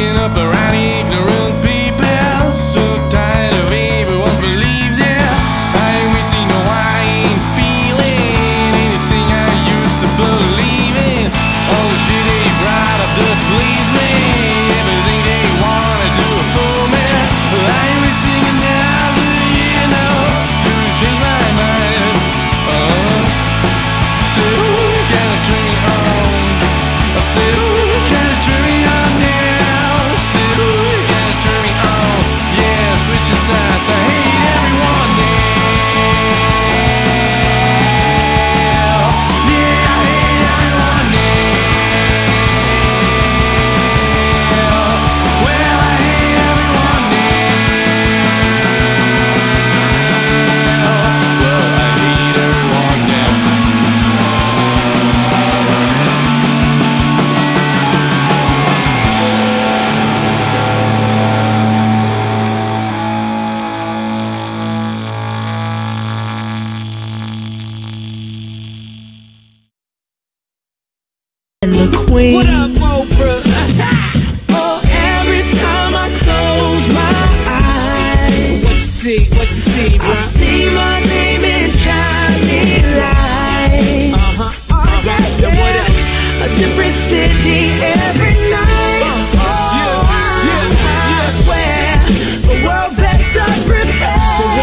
picking up around. queen. What up,